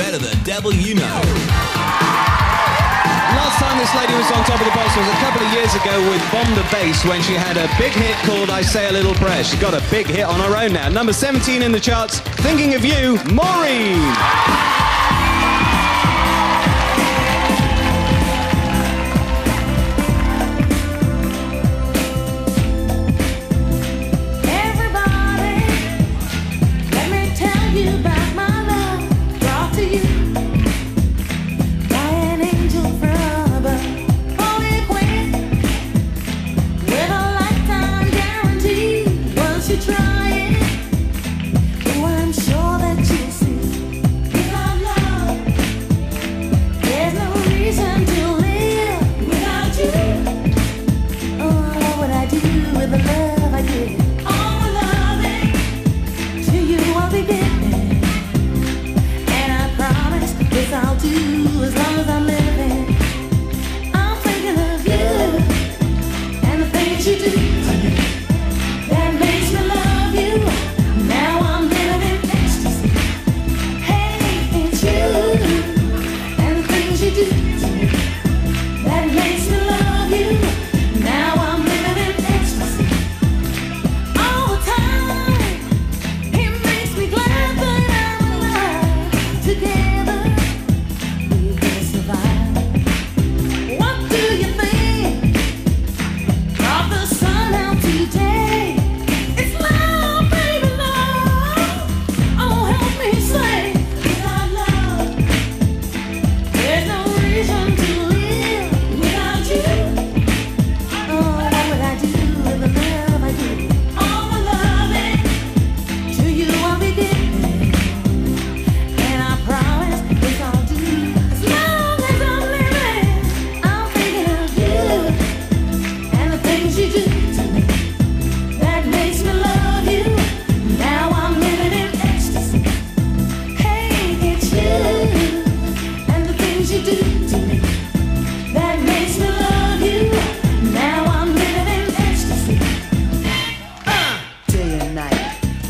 better the devil you know. Last time this lady was on top of the pops was a couple of years ago with Bomb the Bass when she had a big hit called I Say a Little Prayer. She's got a big hit on her own now. Number 17 in the charts, Thinking of You, Maureen.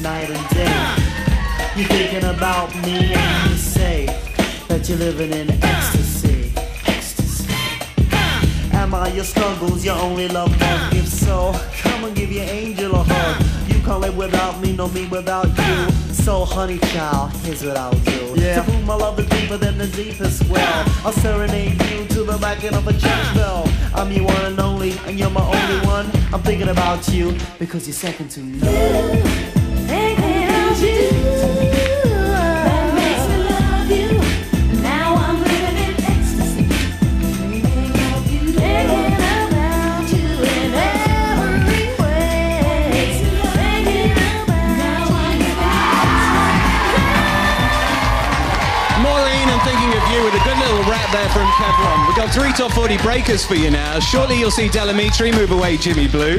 Night, and day. You're thinking about me and you say that you're living in ecstasy. Ecstasy. Am I your struggles, your only love bug? If so, come and give your angel a hug. You can't live without me, no me without you. So, honey child, here's what I'll do. Yeah. To prove my love is deeper than the deepest well, I'll serenade you to the backing of a church bell. I'm your one and only, and you're my only one. I'm thinking about you because you're second to none. There from Kevlon. We've got three top 40 breakers for you now. Shortly you'll see Del Amitri move away Jimmy Blue.